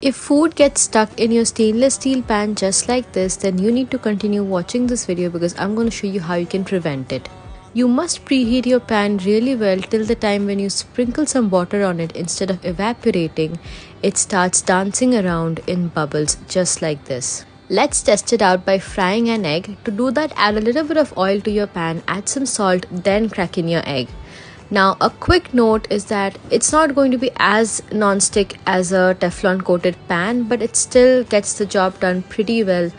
If food gets stuck in your stainless steel pan just like this, then you need to continue watching this video because I'm going to show you how you can prevent it. You must preheat your pan really well till the time when you sprinkle some water on it instead of evaporating, it starts dancing around in bubbles just like this. Let's test it out by frying an egg. To do that, add a little bit of oil to your pan, add some salt, then crack in your egg. Now, a quick note is that it's not going to be as non-stick as a Teflon coated pan, but it still gets the job done pretty well.